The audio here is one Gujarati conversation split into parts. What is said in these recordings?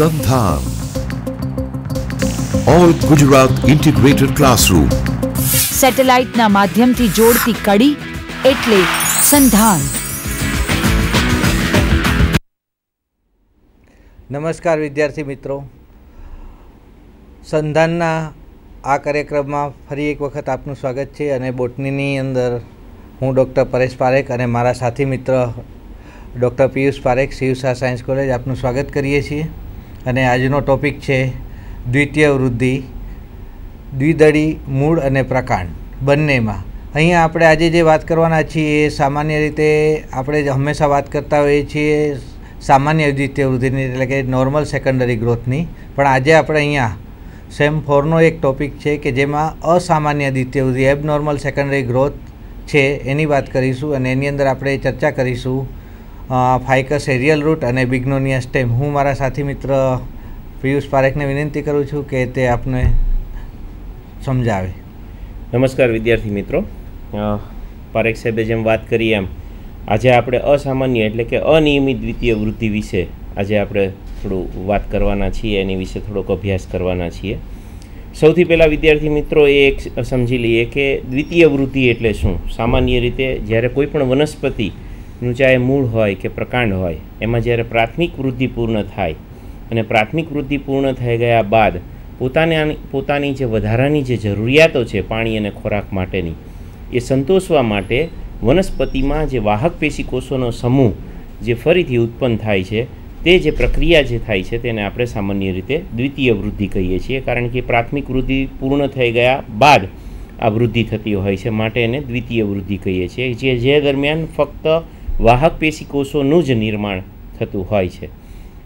Sandhan. All Gujarat integrated classroom સેટેલાઇટના માધ્યમથી જોડતી કડી એટલે સંધાન. નમસ્કાર વિદ્યાર્થી મિત્રો. સંધાનના આ કાર્યક્રમમાં ફરી એક વખત આપનું સ્વાગત છે અને બોટનીની અંદર હું ડૉક્ટર પરેશ પારેખ અને મારા સાથી મિત્ર ડૉક્ટર પિયુષ પારેખ શિવસા સાયન્સ કોલેજ આપનું સ્વાગત કરીએ છીએ. અને આજનો ટોપિક છે દ્વિતીય વૃદ્ધિ, દ્વિદળી મૂળ અને પ્રકાંડ બંનેમાં. અહીંયા આપણે આજે જે વાત કરવાના છીએ એ સામાન્ય રીતે આપણે હંમેશા વાત કરતા હોઈએ છીએ સામાન્ય દ્વિતીય વૃદ્ધિની, એટલે કે નોર્મલ સેકન્ડરી ગ્રોથની પણ આજે આપણે અહીંયા સેમ ફોરનો એક ટોપિક છે કે જેમાં અસામાન્ય દ્વિતીય વૃદ્ધિ એબનોર્મલ સેકન્ડરી ગ્રોથ છે એની વાત કરીશું અને એની અંદર આપણે ચર્ચા કરીશું ફાઇકસ એરિયલ રૂટ અને બિગ્નોનિયા સ્ટેમ હું મારા સાથી મિત્ર પિયુષ પારેખને વિનંતી કરું છું કે તે આપને સમજાવે. નમસ્કાર વિદ્યાર્થી મિત્રો. પારેખ સાહેબે જેમ વાત કરી એમ, આજે આપણે અસામાન્ય એટલે કે અનિયમિત દ્વિતીય વૃદ્ધિ વિશે આજે આપણે થોડું વાત કરવાના છીએ, એની વિશે થોડોક અભ્યાસ કરવાના છીએ. સૌથી પહેલાં વિદ્યાર્થી મિત્રો એ એક સમજી લઈએ કે દ્વિતીય વૃદ્ધિ એટલે શું? સામાન્ય રીતે જ્યારે કોઈ પણ વનસ્પતિનું ચાહે મૂળ હોય કે પ્રકાંડ હોય, એમાં જ્યારે પ્રાથમિક વૃદ્ધિ પૂર્ણ થાય અને પ્રાથમિક વૃદ્ધિ પૂર્ણ થઈ ગયા બાદ પોતાને પોતાની જે વધારાની જે જરૂરિયાતો છે પાણી અને ખોરાક માટેની, એ સંતોષવા માટે વનસ્પતિમાં જે વાહક પેશી કોષોનો સમૂહ જે ફરીથી ઉત્પન્ન થાય છે, તે જે પ્રક્રિયા જે થાય છે તેને આપણે સામાન્ય રીતે દ્વિતીય વૃદ્ધિ કહીએ છીએ, કારણ કે પ્રાથમિક વૃદ્ધિ પૂર્ણ થઈ ગયા બાદ આ વૃદ્ધિ થતી હોય છે, માટે એને દ્વિતીય વૃદ્ધિ કહીએ છીએ. જે જે દરમિયાન ફક્ત વાહક પેશી કોષોનું જ નિર્માણ થતું હોય છે.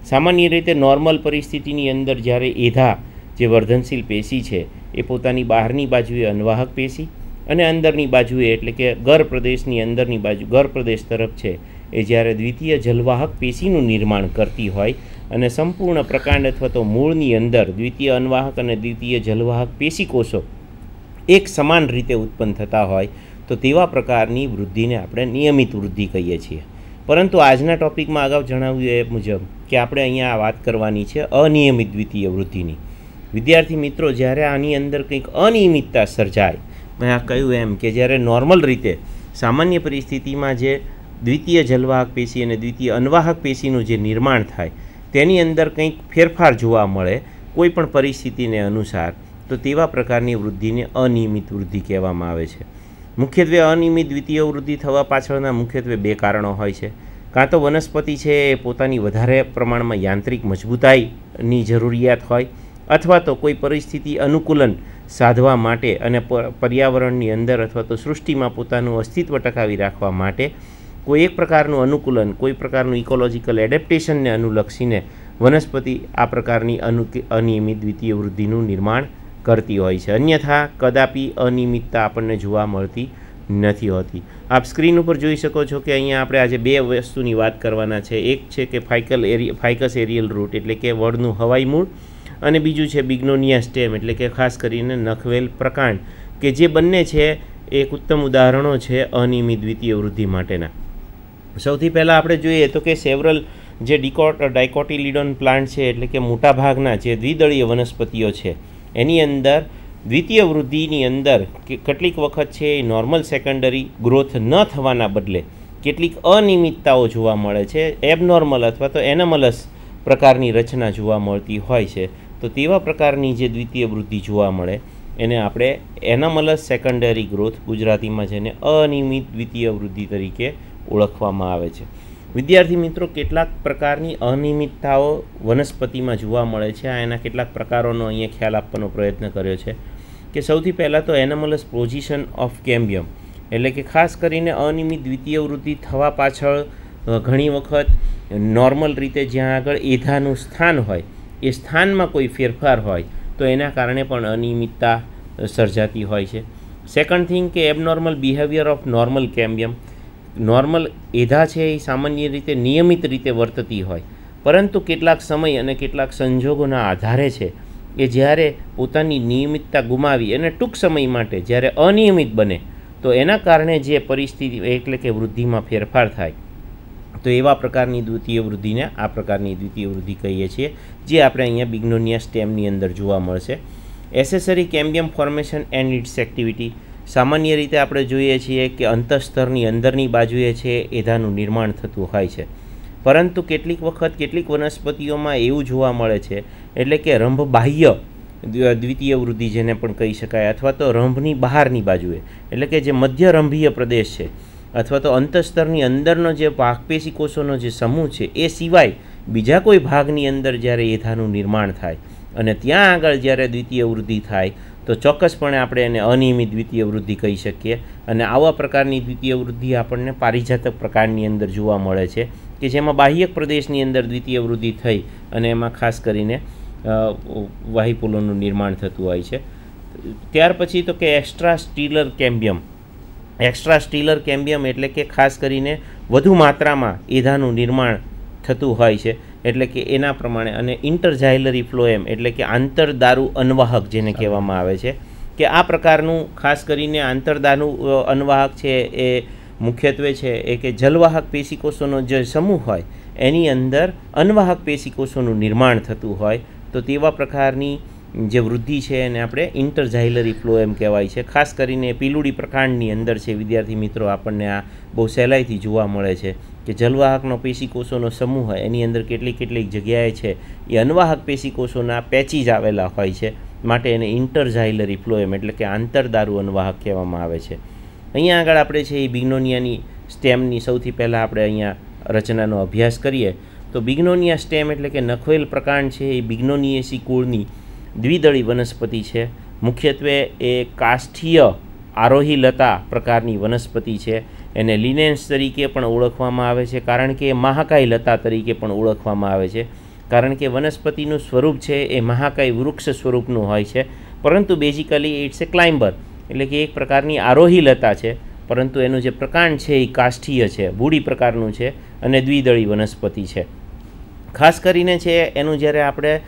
સામાન્ય રીતે નોર્મલ પરિસ્થિતિની અંદર જ્યારે એધા, જે વર્ધનશીલ પેશી છે, એ પોતાની બહારની બાજુએ અનવાહક પેશી અને અંદરની બાજુએ એટલે કે ગર પ્રદેશની અંદરની બાજુ, ગર પ્રદેશ તરફ છે, એ જ્યારે દ્વિતીય જલવાહક પેશીનું નિર્માણ કરતી હોય અને સંપૂર્ણ પ્રકાંડ અથવા તો મૂળની અંદર દ્વિતીય અનવાહક અને દ્વિતીય જલવાહક પેશી કોષો એક સમાન રીતે ઉત્પન્ન થતા હોય તો તેવા પ્રકારની વૃદ્ધિને આપણે નિયમિત વૃદ્ધિ કહીએ છીએ. પરંતુ આજના ટોપિકમાં અગાઉ જણાવ્યું એ મુજબ કે આપણે અહીંયા વાત કરવાની છે અનિયમિત દ્વિતીય વૃદ્ધિની. વિદ્યાર્થી મિત્રો, જ્યારે આની અંદર કંઈક અનિયમિતતા સર્જાય, મેં આ કહ્યું એમ કે જ્યારે નોર્મલ રીતે સામાન્ય પરિસ્થિતિમાં જે દ્વિતીય જલવાહક પેશી અને દ્વિતીય અનવાહક પેશીનું જે નિર્માણ થાય, તેની અંદર કંઈક ફેરફાર જોવા મળે કોઈ પણ પરિસ્થિતિને અનુસાર, તો તેવા પ્રકારની વૃદ્ધિને અનિયમિત વૃદ્ધિ કહેવામાં આવે છે. મુખ્યત્વે અનિયમિત દ્વિતીય વૃદ્ધિ થવા પાછળના મુખ્યત્વે બે કારણો હોય છે. કાં તો વનસ્પતિ છે એ પોતાની વધારે પ્રમાણમાં યાંત્રિક મજબૂતાઈની જરૂરિયાત હોય, અથવા તો કોઈ પરિસ્થિતિ અનુકૂલન સાધવા માટે અને પર્યાવરણની અંદર અથવા તો સૃષ્ટિમાં પોતાનું અસ્તિત્વ ટકાવી રાખવા માટે કોઈ એક પ્રકારનું અનુકૂલન, કોઈ પ્રકારનું ઇકોલોજીકલ એડેપ્ટેશનને અનુલક્ષીને વનસ્પતિ આ પ્રકારની અનુ અનિયમિત દ્વિતીય વૃદ્ધિનું નિર્માણ કરતી હોય છે. અન્યથા કદાપી અનિયમિતતા આપણને જોવા મળતી નથી હોતી. આપ સ્ક્રીન ઉપર જોઈ શકો છો કે અહીંયા આપણે આજે બે વસ્તુની વાત કરવાના છે. એક છે કે ફાઇકલ એરિ, ફાઇકસ એરિયલ રૂટ એટલે કે વડનું હવાઈ મૂળ અને બીજું છે બિગ્નોનિયા સ્ટેમ એટલે કે ખાસ કરીને નખવેલ પ્રકાંડ કે જે બંને છે એક ઉત્તમ ઉદાહરણો છે અનિયમિત દ્વિતીય વૃદ્ધિ માટેના. સૌથી પહેલાં આપણે જોઈએ તો કે સેવરલ જે ડિકોટ, ડાયકોટિલિડોન પ્લાન્ટ છે એટલે કે મોટાભાગના જે દ્વિદળીય વનસ્પતિઓ છે એની અંદર દ્વિતીય વૃદ્ધિની અંદર કે કેટલીક વખત છે એ નોર્મલ સેકન્ડરી ગ્રોથ ન થવાના બદલે કેટલીક અનિયમિતતાઓ જોવા મળે છે એબનોર્મલ અથવા તો એનામલસ પ્રકારની રચના જોવા મળતી હોય છે. તો તેવા પ્રકારની જે દ્વિતીય વૃદ્ધિ જોવા મળે, એને આપણે એનામલસ સેકન્ડરી ગ્રોથ ગુજરાતીમાં જેને અનિયમિત દ્વિતીય વૃદ્ધિ તરીકે ઓળખવામાં આવે છે. વિદ્યાર્થી મિત્રો, કેટલાક પ્રકારની અનિયમિતતાઓ વનસ્પતિમાં જોવા મળે છે. આ એના કેટલાક પ્રકારોનો અહીંયા ખ્યાલ આપવાનો પ્રયત્ન કર્યો છે કે સૌથી પહેલાં તો એનામલસ પોઝિશન ઓફ કેમ્બિયમ એટલે કે ખાસ કરીને અનિયમિત દ્વિતીય વૃદ્ધિ થવા પાછળ ઘણી વખત નોર્મલ રીતે જ્યાં આગળ એધાનું સ્થાન હોય, એ સ્થાનમાં કોઈ ફેરફાર હોય, તો એના કારણે પણ અનિયમિતતા સર્જાતી હોય છે. સેકન્ડ થિંગ કે abnormal behaviour of normal cambium normal એધા છે એ સામાન્ય રીતે નિયમિત રીતે વર્તતી હોય. પરંતુ કેટલાક સમય અને કેટલાક સંજોગોના આધારે છે એ જ્યારે પોતાની નિયમિતતા ગુમાવી અને ટૂંક સમય માટે જ્યારે અનિયમિત બને, તો એના કારણે જે પરિસ્થિતિ એટલે કે વૃદ્ધિમાં ફેરફાર થાય. તો એવા પ્રકારની દ્વિતીય વૃદ્ધિને આ પ્રકારની દ્વિતીય વૃદ્ધિ કહીએ છીએ, જે આપણે અહીંયા બિગ્નોનિયા સ્ટેમની અંદર જોવા મળશે. Accessory cambium formation and its activity. સામાન્ય રીતે આપણે જોઈએ છીએ કે અંતઃસ્તરની અંદરની બાજુએ છે, એધાનું નિર્માણ થતું હોય છે. પરંતુ કેટલીક વખત કેટલીક વનસ્પતિઓમાં એવું જોવા મળે છે, એટલે કે રંભ બાહ્ય દ્વિતીય વૃદ્ધિ જેને પણ કહી શકાય, અથવા તો રંભની બહારની બાજુએ, એટલે કે જે મધ્ય રંભીય પ્રદેશ છે, અથવા તો અંતઃસ્તરની અંદરનો જે પાકપેશી કોષોનો જે સમૂહ છે, એ સિવાય બીજા કોઈ ભાગની અંદર જ્યારે એધાનું નિર્માણ થાય, અને ત્યાં આગળ જ્યારે દ્વિતીય વૃદ્ધિ થાય તો ચોક્કસપણે આપણે એને અનિયમિત દ્વિતીય વૃદ્ધિ કહી શકીએ. અને આવા પ્રકારની દ્વિતીય વૃદ્ધિ આપણને પારિજાતક પ્રકારની અંદર જોવા મળે છે કે જેમાં બાહ્યક પ્રદેશની અંદર દ્વિતીય વૃદ્ધિ થઈ અને એમાં ખાસ કરીને વાહિપુલોનું નિર્માણ થતું હોય છે. ત્યાર પછી તો કે extrastelar cambium extrastelar cambium એટલે કે ખાસ કરીને વધુ માત્રામાં એધાનું નિર્માણ થતું હોય છે. એટલે કે એના પ્રમાણે અને ઇન્ટરઝાઇલરી ફ્લોએમ એટલે કે આંતરદારૂ અન્વાહક જેને કહેવામાં આવે છે કે આ પ્રકારનું ખાસ કરીને આંતરદારૂ અન્વાહક છે એ મુખ્યત્વે છે એ કે જલવાહક પેશીકોષોનો જે સમૂહ હોય એની અંદર અન્વાહક પેશીકોષોનું નિર્માણ થતું હોય તો તેવા પ્રકારની જે વૃદ્ધિ છે એને આપણે ઇન્ટરઝાઇલરી ફ્લો એમ કહેવાય છે. ખાસ કરીને પીલુડી પ્રકાંડની અંદર છે વિદ્યાર્થી મિત્રો આપણને આ બહુ સહેલાઈથી જોવા મળે છે. કે જલવાહકનો પેશીકોષોનો સમૂહ હોય, એની અંદર કેટલીક કેટલીક જગ્યાએ છે, એ અનવાહક પેશીકોષોના પેચીજ આવેલા હોય છે, માટે એને ઇન્ટરઝાઇલરી ફ્લોએમ એટલે કે આંતરદારૂ અનવાહક કહેવામાં આવે છે. અહીંયા આગળ આપણે છે એ બિગ્નોનિયાની સ્ટેમની સૌથી પહેલાં આપણે અહીંયા રચનાનો અભ્યાસ કરીએ. તો બિગ્નોનિયા સ્ટેમ એટલે કે નખવેલ પ્રકાંડ છે એ બિગ્નોનિયેસી કુળની દ્વિદળી વનસ્પતિ છે. મુખ્યત્વે એ કાષ્ઠીય આરોહી લતા પ્રકારની વનસ્પતિ છે. એને લિનેન્સ તરીકે પણ ઓળખવામાં આવે છે, કારણ કે એ મહાકાય લતા તરીકે પણ ઓળખવામાં આવે છે. કારણ કે વનસ્પતિનું સ્વરૂપ છે, એ મહાકાય વૃક્ષ સ્વરૂપનું હોય છે. પરંતુ બેઝિકલી ઇટ્સ એ ક્લાઇમ્બર એટલે કે એક પ્રકારની આરોહી લતા છે. પરંતુ એનું જે પ્રકાંડ છે, એ કાષ્ઠીય છે, બૂડી પ્રકારનું છે અને દ્વિદળી વનસ્પતિ છે. ખાસ કરીને છે, એનું જ્યારે આપણે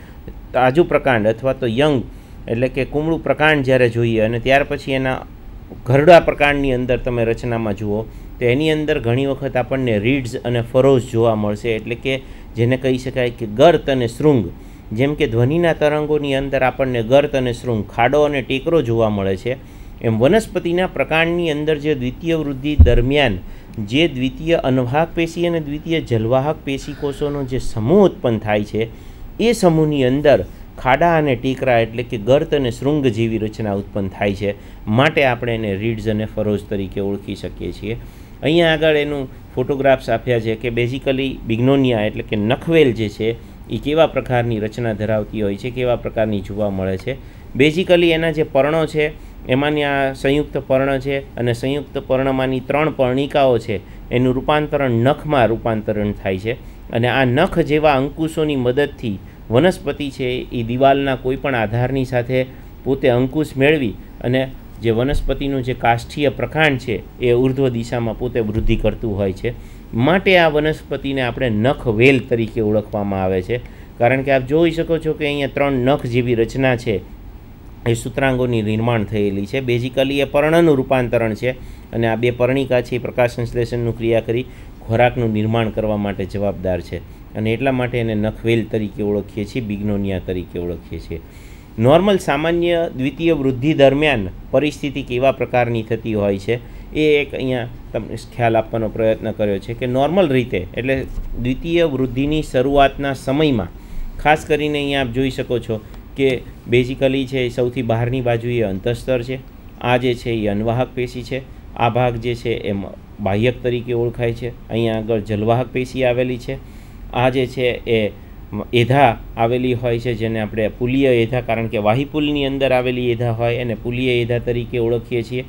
તાજું પ્રકાંડ અથવા તો યંગ, એટલે કે કુમળું પ્રકાંડ જ્યારે જોઈએ અને ત્યાર પછી એના ઘરડા પ્રકાંડની અંદર તમે રચનામાં જુઓ, તો એની અંદર ઘણી વખત આપણને રીડ્સ અને ફરોઝ જોવા મળશે. એટલે કે જેને કહી શકાય કે ગર્ત અને શૃંગ. જેમ કે ધ્વનિના તરંગોની અંદર આપણને ગર્ત અને શૃંગ, ખાડો અને ટેકરો જોવા મળે છે. એમ વનસ્પતિના પ્રકાંડની અંદર જે દ્વિતીય વૃદ્ધિ દરમિયાન જે દ્વિતીય અનવાહક પેશી અને દ્વિતીય જલવાહક પેશી કોષોનો જે સમૂહ ઉત્પન્ન થાય છે, એ સમૂહની અંદર ખાડા અને ટીકરા એટલે કે ગર્ત અને શૃંગ જેવી રચના ઉત્પન્ન થાય છે. માટે આપણે એને રીડ્સ અને ફરોઝ તરીકે ઓળખી શકીએ છીએ. અહીંયા આગળ એનું ફોટોગ્રાફ્સ આપ્યા છે કે બેઝિકલી બિગ્નોનિયા એટલે કે નખવેલ જે છે એ કેવા પ્રકારની રચના ધરાવતી હોય છે, કેવા પ્રકારની જોવા મળે છે. બેઝિકલી એના જે પર્ણો છે, એમાંની આ સંયુક્ત પર્ણ છે અને સંયુક્ત પર્ણમાંની ત્રણ પર્ણિકાઓ છે, એનું રૂપાંતરણ નખમાં રૂપાંતરણ થાય છે. અને આ નખ જેવા અંકુશોની મદદથી વનસ્પતિ છે, એ દિવાલના કોઈપણ આધારની સાથે પોતે અંકુશ મેળવી અને જે વનસ્પતિનું જે કાષ્ઠીય પ્રકાંડ છે, એ ઉર્ધ્વ દિશામાં પોતે વૃદ્ધિ કરતું હોય છે. માટે આ વનસ્પતિને આપણે નખ વેલ તરીકે ઓળખવામાં આવે છે. કારણ કે આપ જોઈ શકો છો કે અહીંયા ત્રણ નખ જેવી રચના છે. એ સૂત્રાંગોની નિર્માણ થયેલી છે. બેઝિકલી એ પર્ણનું રૂપાંતરણ છે અને આ બે પર્ણિકા છે પ્રકાશ સંશ્લેષણનું ક્રિયા કરી ખોરાકનું નિર્માણ કરવા માટે જવાબદાર છે. અને એટલા માટે એને નખવેલ તરીકે ઓળખીએ છીએ, બિગ્નોનિયા તરીકે ઓળખીએ છીએ. નોર્મલ સામાન્ય દ્વિતીય વૃદ્ધિ દરમિયાન પરિસ્થિતિ કેવા પ્રકારની થતી હોય છે, એ એક અહીંયા તમને ખ્યાલ આપવાનો પ્રયત્ન કર્યો છે કે નોર્મલ રીતે, એટલે દ્વિતીય વૃદ્ધિની શરૂઆતના સમયમાં, ખાસ કરીને અહીંયા આપ જોઈ શકો છો કે બેઝિકલી છે એ સૌથી બહારની બાજુ એ અંતસ્તર છે, આ જે છે એ અનવાહક પેશી છે, આ ભાગ જે છે એ બાહ્યક તરીકે ઓળખાય છે, અહીંયા આગળ જલવાહક પેશી આવેલી છે આ જે છે એ એધા આવેલી હોય છે, જેને આપણે પુલીય એધા, કારણ કે વાહિપુલની અંદર આવેલી એધા હોય એને પુલીય એધા તરીકે ઓળખીએ છીએ.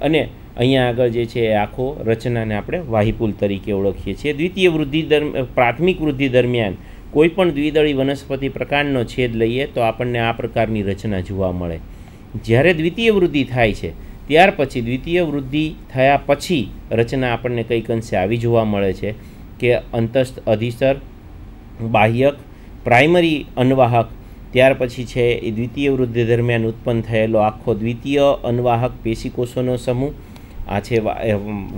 અને અહીંયા આગળ જે છે એ આખો રચનાને આપણે વાહિપુલ તરીકે ઓળખીએ છીએ. દ્વિતીય વૃદ્ધિ દરમિયાન પ્રાથમિક વૃદ્ધિ દરમિયાન કોઈપણ દ્વિદળી વનસ્પતિ પ્રકારનો છેદ લઈએ તો આપણને આ પ્રકારની રચના જોવા મળે. જ્યારે દ્વિતીય વૃદ્ધિ થાય છે, ત્યાર પછી દ્વિતીય વૃદ્ધિ થયા પછી રચના આપણને કંઈક અંશે આવી જોવા મળે છે. કે અંતસ્થ અધિસર, બાહ્યક, પ્રાઇમરી અનવાહક, ત્યાર પછી છે એ દ્વિતીય વૃદ્ધિ દરમિયાન ઉત્પન્ન થયેલો આખો દ્વિતીય અનવાહક પેશીકોષોનો સમૂહ. આ છે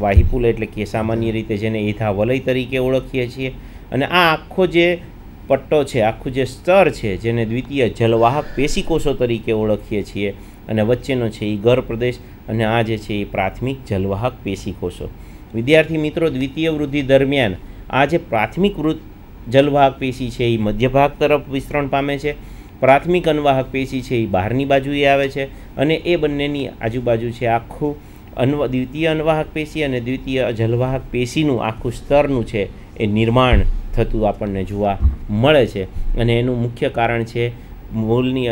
વાહિપુલ એટલે કે સામાન્ય રીતે જેને એધા વલય તરીકે ઓળખીએ છીએ. અને આ આખો જે પટ્ટો છે, આખું જે સ્તર છે, જેને દ્વિતીય જલવાહક પેશીકોષો તરીકે ઓળખીએ છીએ અને વચ્ચેનો છે એ ગર પ્રદેશ અને આ જે છે એ પ્રાથમિક જલવાહક પેશીકોષો. વિદ્યાર્થી મિત્રો, દ્વિતીય વૃદ્ધિ દરમિયાન આ જે પ્રાથમિક વૃદ્ધ જલવાહક પેશી છે એ મધ્યભાગ તરફ વિસ્તરણ પામે છે. પ્રાથમિક અનવાહક પેશી છે એ બહારની બાજુએ આવે છે અને એ બંનેની આજુબાજુ છે આખું અન્વ, દ્વિતીય અનવાહક પેશી અને દ્વિતીય જલવાહક પેશીનું આખું સ્તરનું છે એ નિર્માણ થતું આપણને જોવા મળે છે. અને એનું મુખ્ય કારણ છે મૂળની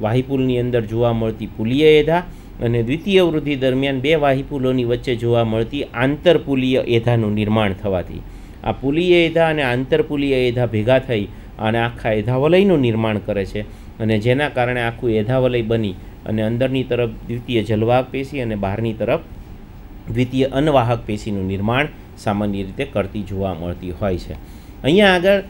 વાહિપુલની અંદર જોવા મળતી પુલીય એધા અને દ્વિતીય વૃદ્ધિ દરમિયાન બે વાહિપુલોની વચ્ચે જોવા મળતી આંતરપુલીય એધાનું નિર્માણ થવાથી. આ પુલીય એધા અને આંતરપુલીય એધા ભેગા થઈ અને આખા એધાવલયનું નિર્માણ કરે છે અને જેના કારણે આખું એધાવલય બની અને અંદરની તરફ દ્વિતીય જલવાહક પેશી અને બહારની તરફ દ્વિતીય અનવાહક પેશીનું નિર્માણ સામાન્ય રીતે કરતી જોવા મળતી હોય છે. અહીંયા આગળ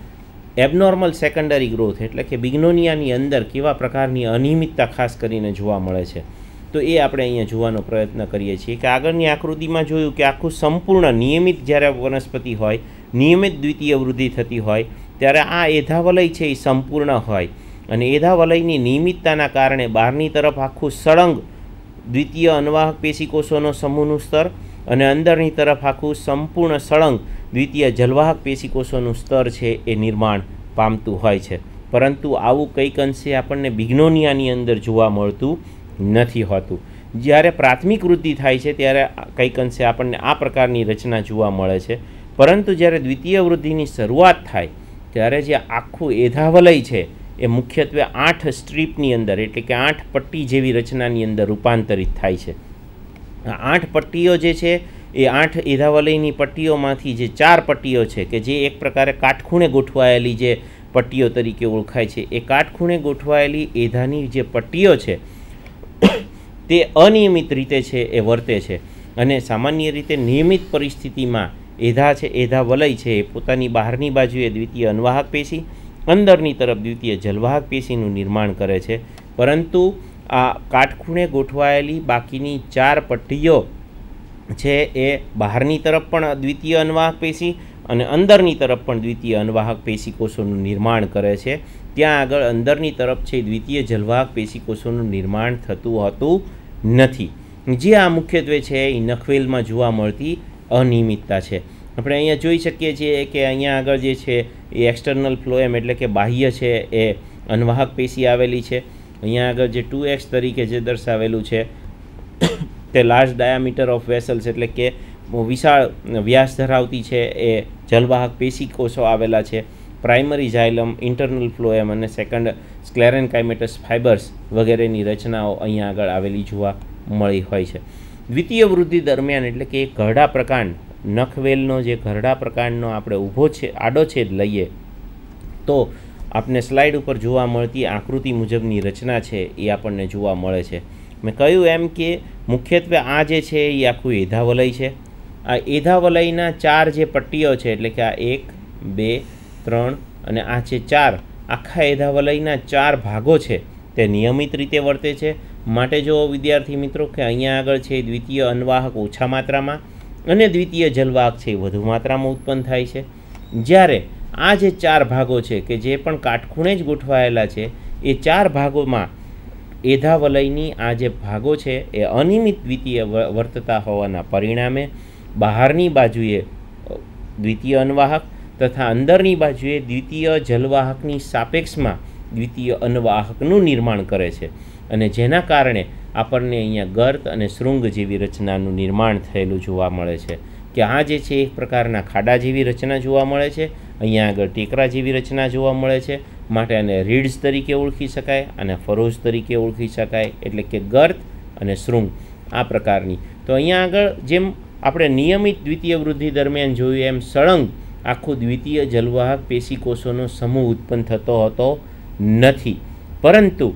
એબનોર્મલ સેકન્ડરી ગ્રોથ એટલે કે બિગ્નોનિયાની અંદર કેવા પ્રકારની અનિયમિતતા ખાસ કરીને જોવા મળે છે તો એ આપણે અહીંયા જોવાનો પ્રયત્ન કરીએ છીએ કે આગળની આકૃતિમાં જોયું કે આખું સંપૂર્ણ નિયમિત જ્યારે વનસ્પતિ હોય નિયમિત દ્વિતીય વૃદ્ધિ થતી હોય, ત્યારે આ એધાવલય છે એ સંપૂર્ણ હોય. અને એધાવલયની નિયમિતતાના કારણે બહારની તરફ આખું સળંગ દ્વિતીય અનવાહક પેશીકોષોનો સમૂહનું સ્તર અને અંદરની તરફ આખું સંપૂર્ણ સળંગ દ્વિતીય જલવાહક પેશીકોષોનું સ્તર છે એ નિર્માણ પામતું હોય છે. પરંતુ આવું કંઈક અંશે આપણને બિગ્નોનિયાની અંદર જોવા મળતું નથી હોતું. જ્યારે પ્રાથમિક વૃદ્ધિ થાય છે, ત્યારે કંઈક અંશે આપણને આ પ્રકારની રચના જોવા મળે છે. પરંતુ જ્યારે દ્વિતીય વૃદ્ધિની શરૂઆત થાય, ત્યારે જે આખું એધાવલય છે, એ મુખ્યત્વે આઠ સ્ટ્રીપની અંદર, એટલે કે આઠ પટ્ટી જેવી રચનાની અંદર રૂપાંતરિત થાય છે. આઠ પટ્ટીઓ જે છે, એ આઠ એધાવલયની પટ્ટીઓમાંથી જે ચાર પટ્ટીઓ છે, કે જે એક પ્રકારે કાટખૂણે ગોઠવાયેલી જે પટ્ટીઓ તરીકે ઓળખાય છે, એ કાટખૂણે ગોઠવાયેલી એધાની જે પટ્ટીઓ છે, તે અનિયમિત રીતે છે, એ વર્તે છે. અને સામાન્ય રીતે નિયમિત પરિસ્થિતિમાં એધા છે, એધા વલય છે પોતાની બહારની બાજુએ દ્વિતીય અનવાહક પેશી, અંદરની તરફ દ્વિતીય જલવાહક પેશીનું નિર્માણ કરે છે. પરંતુ આ કાટખૂણે ગોઠવાયેલી બાકીની ચાર પટ્ટીઓ છે, એ બહારની તરફ પણ દ્વિતીય અનવાહક પેશી અને અંદરની તરફ પણ દ્વિતીય અનવાહક પેશીકોષોનું નિર્માણ કરે છે. ત્યાં આગળ અંદરની તરફ છે દ્વિતીય જલવાહક પેશીકોષોનું નિર્માણ થતું હોતું નથી. જે આ મુખ્યત્વે છે, એ નખવેલમાં જોવા મળતી અનિયમિતતા છે. આપણે અહીંયા જોઈ શકીએ છીએ કે અહીંયા આગળ જે છે એ એક્સટર્નલ ફ્લોએમ એટલે કે બાહ્ય છે એ અનવાહક પેશી આવેલી છે. અહીંયા આગળ જે ટુ એક્સ તરીકે જે દર્શાવેલું છે તે લાર્જ ડાયામીટર ઓફ વેસલ્સ એટલે કે વિશાળ વ્યાસ ધરાવતી છે એ જલવાહક પેશી કોષો આવેલા છે. પ્રાઇમરી ઝાયલમ ઇન્ટરનલ ફ્લોએમ અને સેકન્ડ સ્ક્લેરેનકાઇમેટસ ફાઇબર્સ વગેરેની રચનાઓ અહીંયા આગળ આવેલી જોવા મળી હોય છે. દ્વિતીય વૃદ્ધિ દરમિયાન એટલે કે ઘરડા પ્રકાંડ, નખવેલનો જે ઘરડા પ્રકાંડનો આપણે ઊભો છે, આડો છેદ લઈએ, તો આપને સ્લાઇડ ઉપર જોવા મળતી આકૃતિ મુજબની રચના છે એ આપણને જોવા મળે છે. મેં કહ્યું એમ કે મુખ્યત્વે આ જે છે એ આખું એધાવલય છે. આ એધાવલયના ચાર જે પટ્ટીઓ છે, એટલે કે આ એક, બે, ત્રણ અને આ છે ચાર, આખા એધાવલયના ચાર ભાગો છે, તે નિયમિત રીતે વર્તે છે. માટે જો વિદ્યાર્થી મિત્રો કે અહીંયા આગળ છે દ્વિતીય અનવાહક ઓછા માત્રામાં અને દ્વિતીય જલવાહક છે એ વધુ માત્રામાં ઉત્પન્ન થાય છે. જ્યારે આ જે ચાર ભાગો છે કે જે પણ કાટખૂણે જ ગોઠવાયેલા છે, એ ચાર ભાગોમાં એધાવલયની આ જે ભાગો છે, એ અનિયમિત દ્વિતીય વર્તતા હોવાના પરિણામે બહારની બાજુએ દ્વિતીય અનવાહક તથા અંદરની બાજુએ દ્વિતીય જલવાહકની સાપેક્ષમાં દ્વિતીય અનવાહકનું નિર્માણ કરે છે. અને જેના કારણે આપણને અહીંયા ગર્ત અને શૃંગ જેવી રચનાનું નિર્માણ થયેલું જોવા મળે છે. કે આ જે છે એક પ્રકારના ખાડા જેવી રચના જોવા મળે છે, અહીંયા આગળ ટેકરા જેવી રચના જોવા મળે છે. માટે આને રીડ્સ તરીકે ઓળખી શકાય અને ફરોજ તરીકે ઓળખી શકાય, એટલે કે ગર્ત અને શૃંગ આ પ્રકારની. તો અહીંયા આગળ જેમ આપણે નિયમિત દ્વિતીય વૃદ્ધિ દરમિયાન જોયું એમ સળંગ આખું દ્વિતીય જલવાહક પેશીકોષોનો સમૂહ ઉત્પન્ન થતો હતો નથી. પરંતુ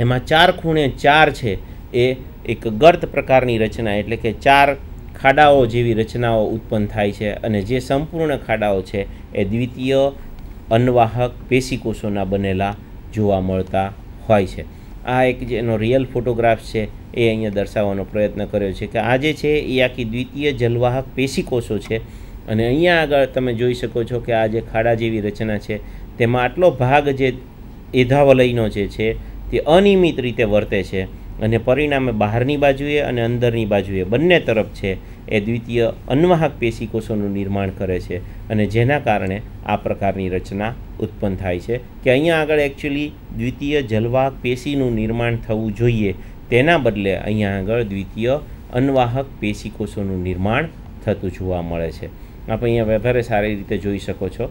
એમાં ચાર ખૂણે ચાર છે, એ એક ગર્ત પ્રકારની રચના એટલે કે ચાર ખાડાઓ જેવી રચનાઓ ઉત્પન્ન થાય છે અને જે સંપૂર્ણ ખાડાઓ છે, એ દ્વિતીય અન્વાહક પેશીકોષોના બનેલા જોવા મળતા હોય છે. આ એક જે એનો રિયલ ફોટોગ્રાફ છે, એ અહીંયા દર્શાવવાનો પ્રયત્ન કર્યો છે કે આ જે છે, એ આખી દ્વિતીય જલવાહક પેશીકોષો છે અને અહીંયા આગળ તમે જોઈ શકો છો કે આ જે ખાડા જેવી રચના છે, તેમાં આટલો ભાગ જે એધાવલયનો જે છે તે અનિયમિત રીતે વર્તે છે અને પરિણામે બહારની બાજુએ અને અંદરની બાજુએ બંને તરફ છે એ દ્વિતીય અન્વાહક પેશીકોષોનું નિર્માણ કરે છે અને જેના કારણે આ પ્રકારની રચના ઉત્પન્ન થાય છે કે અહીંયા આગળ એકચ્યુઅલી દ્વિતીય જલવાહક પેશીનું નિર્માણ થવું જોઈએ તેના બદલે અહીંયા આગળ દ્વિતીય અન્વાહક પેશીકોષોનું નિર્માણ થતું જોવા મળે છે. આપણે અહીંયા વધારે સારી રીતે જોઈ શકો છો.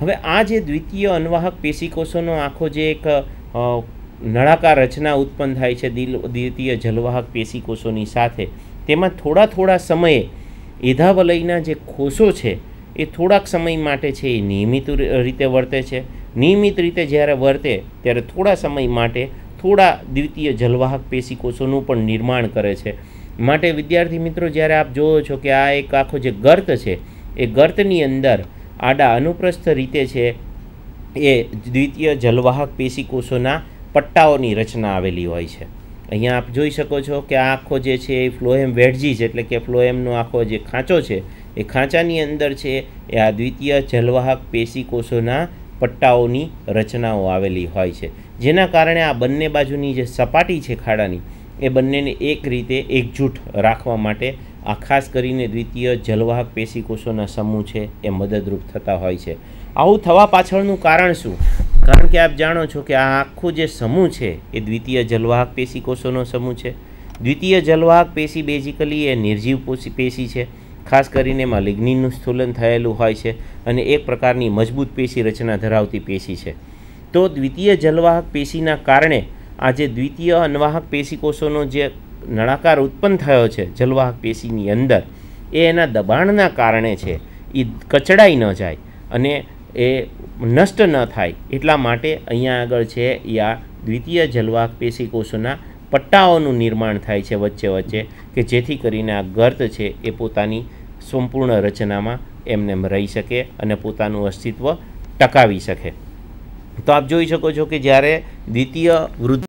હવે આ જે દ્વિતીય અન્વાહક પેશીકોષોનો આખો જે એક નળાકાર રચના ઉત્પન્ન થાય છે દિલ, દ્વિતીય જલવાહક પેશીકોષોની સાથે. તેમાં થોડા થોડા સમયે એધાવલયના જે કોષો છે, એ થોડાક સમય માટે છે, એ નિયમિત રીતે વર્તે છે. નિયમિત રીતે જ્યારે વર્તે, ત્યારે થોડા સમય માટે થોડા દ્વિતીય જલવાહક પેશીકોષોનું પણ નિર્માણ કરે છે. માટે વિદ્યાર્થી મિત્રો, જ્યારે આપ જોવો છો કે આ એક આખો જે ગર્ત છે, એ ગર્તની અંદર આડા અનુપ્રસ્થ રીતે છે, એ દ્વિતીય જલવાહક પેશીકોષોના પટ્ટાઓની રચના આવેલી હોય છે. અહીંયા આપ જોઈ શકો છો કે આ આખો જે છે એ ફ્લોએમ વેડજી છે, એટલે કે ફ્લોએમનો આખો જે ખાંચો છે, એ ખાંચાની અંદર છે એ આ દ્વિતીય જલવાહક પેશીકોષોના પટ્ટાઓની રચનાઓ આવેલી હોય છે. જેના કારણે આ બંને બાજુની જે સપાટી છે ખાડાની, એ બંનેને એક રીતે એકજૂટ રાખવા માટે આ ખાસ કરીને દ્વિતીય જલવાહક પેશીકોષોના સમૂહ છે એ મદદરૂપ થતા હોય છે. આવું થવા પાછળનું કારણ શું? કારણ કે આપ જાણો છો કે આ આખો જે સમૂહ છે, એ દ્વિતીય જલવાહક પેશી કોષોનો સમૂહ છે. દ્વિતીય જલવાહક પેશી બેઝિકલી એ નિર્જીવ પેશી છે. ખાસ કરીને એમાં લિગ્નિનનું સ્થૂલન થયેલું હોય છે અને એક પ્રકારની મજબૂત પેશી રચના ધરાવતી પેશી છે. તો દ્વિતીય જલવાહક પેશીના કારણે આ જે દ્વિતીય અન્વાહક પેશીકોષોનો જે નળાકાર ઉત્પન્ન થયો છે, જલવાહક પેશીની અંદર, એ એના દબાણના કારણે છે. એ કચડાઈ ન જાય અને એ નષ્ટ ન થાય એટલા માટે અહીંયા આગળ છે એ આ દ્વિતીય જલવાહક પેશીકોષોના પટ્ટાઓનું નિર્માણ થાય છે વચ્ચે વચ્ચે, કે જેથી કરીને આ ગર્ત છે એ પોતાની સંપૂર્ણ રચનામાં એમને એમ રહી શકે અને પોતાનું અસ્તિત્વ ટકાવી શકે. તો આપ જોઈ શકો છો કે જ્યારે દ્વિતીય વૃદ્ધ